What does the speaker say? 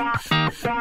Ha ha ha!